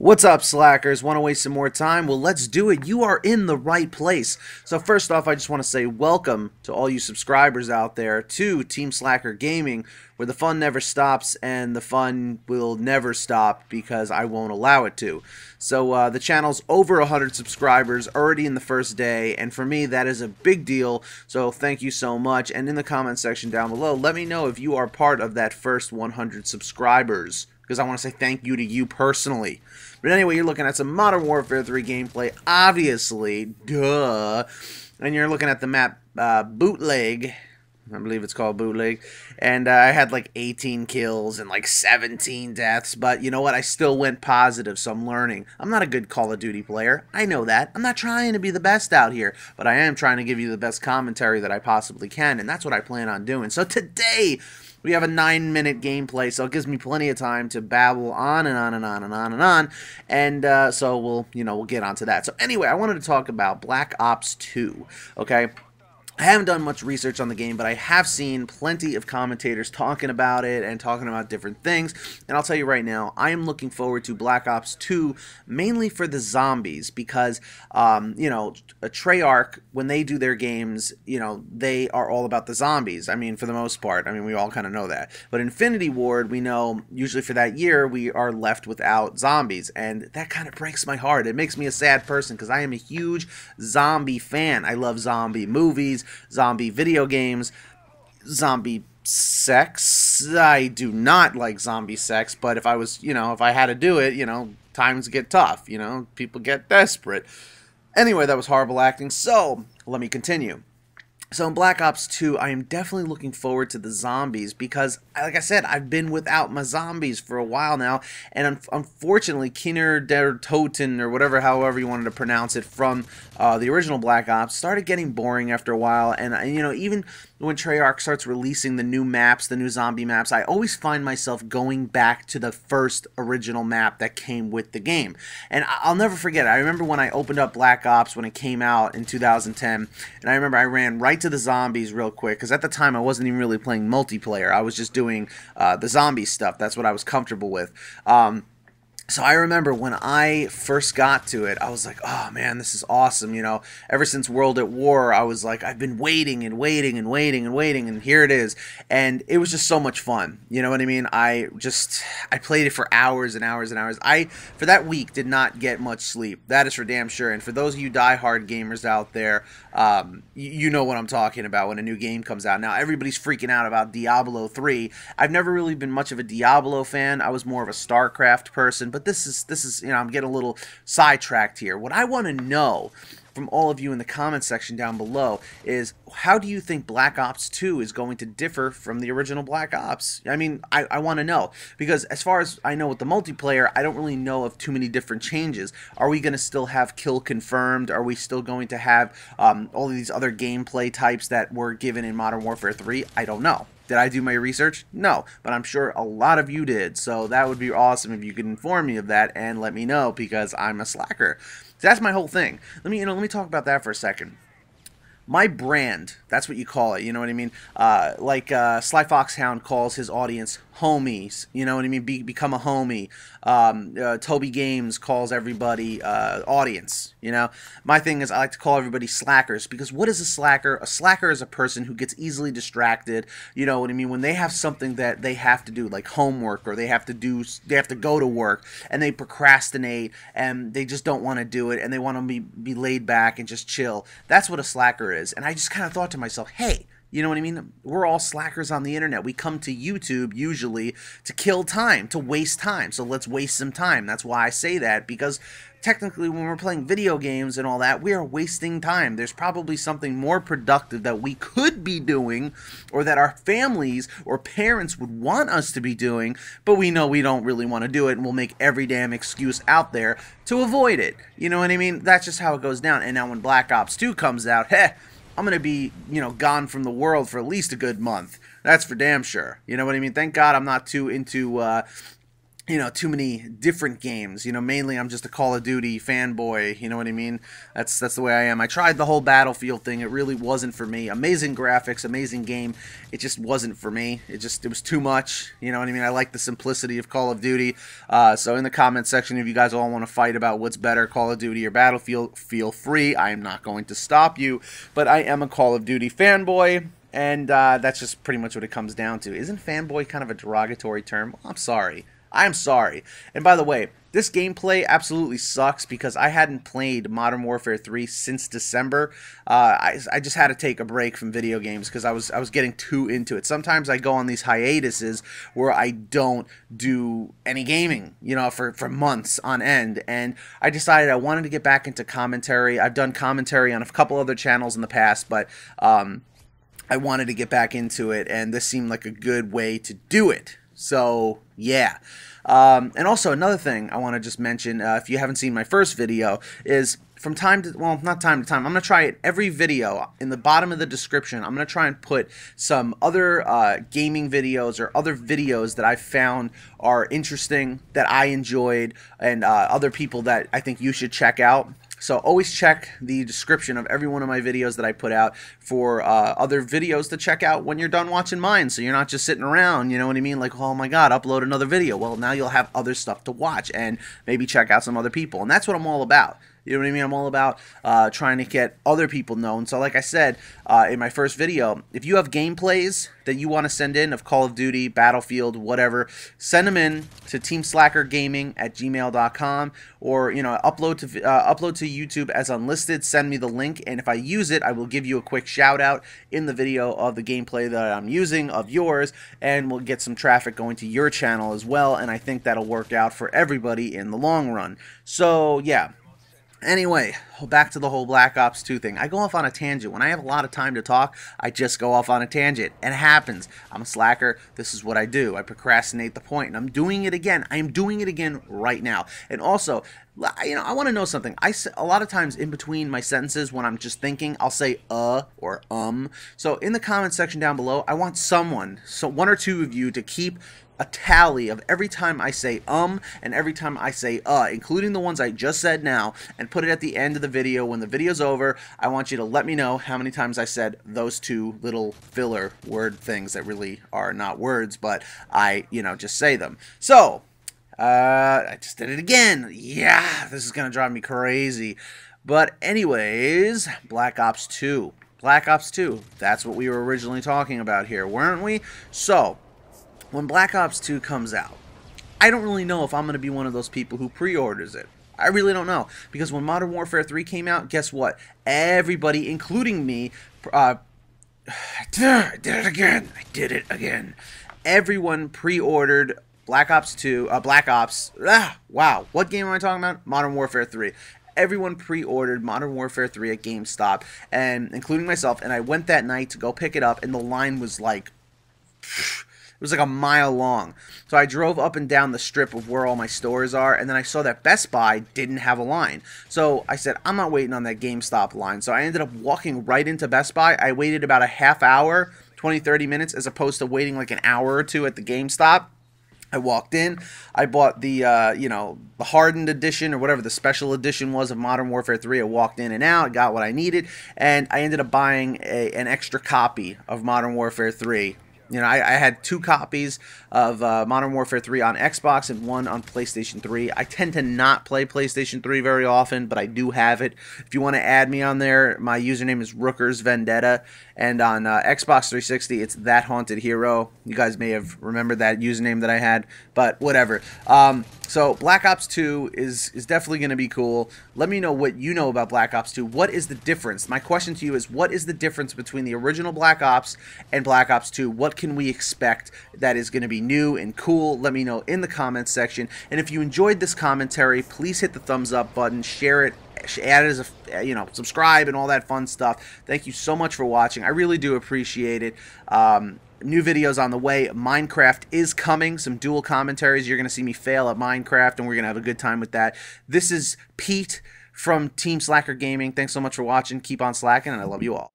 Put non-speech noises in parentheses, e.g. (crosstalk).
What's up, slackers? Want to waste some more time? Well, let's do it. You are in the right place. So, first off, I just want to say welcome to all you subscribers out there to Team Slacker Gaming, where the fun never stops and the fun will never stop because I won't allow it to. So, uh, the channel's over 100 subscribers already in the first day, and for me, that is a big deal. So, thank you so much. And in the comment section down below, let me know if you are part of that first 100 subscribers because I want to say thank you to you personally. But anyway, you're looking at some Modern Warfare 3 gameplay, obviously, duh. And you're looking at the map uh, Bootleg. I believe it's called Bootleg. And uh, I had like 18 kills and like 17 deaths. But you know what? I still went positive, so I'm learning. I'm not a good Call of Duty player. I know that. I'm not trying to be the best out here. But I am trying to give you the best commentary that I possibly can. And that's what I plan on doing. So today we have a nine minute gameplay, so it gives me plenty of time to babble on and on and on and on and on. And uh, so we'll, you know, we'll get onto that. So anyway, I wanted to talk about Black Ops 2. Okay. I haven't done much research on the game, but I have seen plenty of commentators talking about it and talking about different things. And I'll tell you right now, I am looking forward to Black Ops 2 mainly for the zombies because, um, you know, a Treyarch, when they do their games, you know, they are all about the zombies. I mean, for the most part. I mean, we all kind of know that. But Infinity Ward, we know usually for that year, we are left without zombies. And that kind of breaks my heart. It makes me a sad person because I am a huge zombie fan. I love zombie movies zombie video games, zombie sex. I do not like zombie sex, but if I was, you know, if I had to do it, you know, times get tough, you know, people get desperate. Anyway, that was horrible acting, so let me continue. So in Black Ops 2, I am definitely looking forward to the zombies because, like I said, I've been without my zombies for a while now, and un unfortunately, Kino der Toten, or whatever, however you wanted to pronounce it, from uh, the original Black Ops, started getting boring after a while, and, you know, even when Treyarch starts releasing the new maps, the new zombie maps, I always find myself going back to the first original map that came with the game. And I'll never forget it. I remember when I opened up Black Ops when it came out in 2010, and I remember I ran right to the zombies real quick, because at the time I wasn't even really playing multiplayer. I was just doing uh, the zombie stuff. That's what I was comfortable with. Um, so I remember when I first got to it, I was like, "Oh man, this is awesome!" You know, ever since World at War, I was like, "I've been waiting and waiting and waiting and waiting, and here it is." And it was just so much fun. You know what I mean? I just I played it for hours and hours and hours. I for that week did not get much sleep. That is for damn sure. And for those of you die-hard gamers out there, um, you, you know what I'm talking about when a new game comes out. Now everybody's freaking out about Diablo 3. I've never really been much of a Diablo fan. I was more of a StarCraft person, but but this is this is you know I'm getting a little sidetracked here. What I want to know from all of you in the comment section down below is how do you think Black Ops 2 is going to differ from the original Black Ops? I mean, I, I want to know because as far as I know with the multiplayer, I don't really know of too many different changes. Are we going to still have kill confirmed? Are we still going to have um, all of these other gameplay types that were given in Modern Warfare 3? I don't know. Did I do my research? No, but I'm sure a lot of you did. So that would be awesome if you could inform me of that and let me know because I'm a slacker. That's my whole thing. Let me you know let me talk about that for a second my brand that's what you call it you know what i mean uh, like uh, sly foxhound calls his audience homies you know what i mean? Be, become a homie. Um, uh, toby games calls everybody uh, audience you know? My thing is i like to call everybody slackers because what is a slacker? A slacker is a person who gets easily distracted you know what i mean? When they have something that they have to do like homework or they have to do they have to go to work and they procrastinate and they just don't want to do it and they want to be, be laid back and just chill. That's what a slacker is. Is. And I just kind of thought to myself, hey, you know what I mean? We're all slackers on the internet. We come to YouTube usually to kill time, to waste time. So let's waste some time. That's why I say that because technically when we're playing video games and all that, we are wasting time. There's probably something more productive that we could be doing or that our families or parents would want us to be doing, but we know we don't really want to do it and we'll make every damn excuse out there to avoid it. You know what I mean? That's just how it goes down. And now when Black Ops 2 comes out, (laughs) heh, I'm going to be, you know, gone from the world for at least a good month. That's for damn sure. You know what I mean? Thank God I'm not too into uh, you know too many different games. You know mainly i'm just a call of duty fanboy you know what i mean? That's that's the way i am. I tried the whole battlefield thing. It really wasn't for me. Amazing graphics amazing game. It just wasn't for me. It just it was too much you know what i mean? I like the simplicity of call of duty. Uh, so in the comment section if you guys all want to fight about what's better call of duty or battlefield feel free. I am not going to stop you but i am a call of duty fanboy and uh, that's just pretty much what it comes down to. Isn't fanboy kind of a derogatory term? Well, i'm sorry I'm sorry. And by the way, this gameplay absolutely sucks because I hadn't played Modern Warfare 3 since December. Uh, I, I just had to take a break from video games because I was I was getting too into it. Sometimes I go on these hiatuses where I don't do any gaming, you know, for, for months on end. And I decided I wanted to get back into commentary. I've done commentary on a couple other channels in the past, but um, I wanted to get back into it, and this seemed like a good way to do it. So, yeah. Um, and also, another thing I want to just mention, uh, if you haven't seen my first video, is from time to, well, not time to time, I'm going to try it every video. In the bottom of the description, I'm going to try and put some other uh, gaming videos or other videos that I found are interesting, that I enjoyed, and uh, other people that I think you should check out. So always check the description of every one of my videos that I put out for uh, other videos to check out when you're done watching mine. So you're not just sitting around, you know what I mean? Like, oh my God, upload another video. Well, now you'll have other stuff to watch and maybe check out some other people. And that's what I'm all about. You know what I mean? I'm all about uh, trying to get other people known. So, like I said uh, in my first video, if you have gameplays that you want to send in of Call of Duty, Battlefield, whatever, send them in to TeamSlackerGaming at gmail.com or you know upload to uh, upload to YouTube as unlisted. Send me the link, and if I use it, I will give you a quick shout out in the video of the gameplay that I'm using of yours, and we'll get some traffic going to your channel as well. And I think that'll work out for everybody in the long run. So yeah. Anyway, back to the whole Black Ops 2 thing. I go off on a tangent. When I have a lot of time to talk, I just go off on a tangent. And it happens. I'm a slacker. This is what I do. I procrastinate the point, and I'm doing it again. I am doing it again right now. And also, you know, I want to know something. I a lot of times in between my sentences when I'm just thinking, I'll say uh or um. So in the comment section down below, I want someone, so one or two of you to keep a tally of every time I say um and every time I say uh, including the ones I just said now, and put it at the end of the video. When the video's over, I want you to let me know how many times I said those two little filler word things that really are not words, but I, you know, just say them. So, uh, I just did it again. Yeah, this is going to drive me crazy. But anyways, Black Ops 2. Black Ops 2. That's what we were originally talking about here, weren't we? So, when Black Ops 2 comes out, I don't really know if I'm going to be one of those people who pre-orders it. I really don't know because when Modern Warfare 3 came out, guess what? Everybody, including me, uh, (sighs) I did it again. I did it again. Everyone pre-ordered Black Ops 2, uh, Black Ops. Ah, wow, what game am I talking about? Modern Warfare 3 everyone pre-ordered Modern Warfare 3 at GameStop, and including myself. And I went that night to go pick it up, and the line was like it was like a mile long. So I drove up and down the strip of where all my stores are, and then I saw that Best Buy didn't have a line. So I said, I'm not waiting on that GameStop line. So I ended up walking right into Best Buy. I waited about a half hour, 20, 30 minutes, as opposed to waiting like an hour or two at the GameStop. I walked in. I bought the uh, you know the hardened edition or whatever the special edition was of Modern Warfare 3. I walked in and out, got what I needed, and I ended up buying a, an extra copy of Modern Warfare 3 you know, I, I, had two copies of uh, Modern Warfare 3 on Xbox and one on PlayStation 3. I tend to not play PlayStation 3 very often, but I do have it. If you want to add me on there, my username is Rookers Vendetta, and on uh, Xbox 360, it's That Haunted Hero. You guys may have remembered that username that I had, but whatever. Um, so Black Ops 2 is is definitely going to be cool. Let me know what you know about Black Ops 2. What is the difference? My question to you is what is the difference between the original Black Ops and Black Ops 2? What can we expect that is going to be new and cool? Let me know in the comments section. And if you enjoyed this commentary, please hit the thumbs up button, share it add it as a you know subscribe and all that fun stuff thank you so much for watching i really do appreciate it um, new videos on the way. Minecraft is coming. Some dual commentaries. You're going to see me fail at Minecraft, and we're going to have a good time with that. This is Pete from Team Slacker Gaming. Thanks so much for watching. Keep on slacking, and I love you all.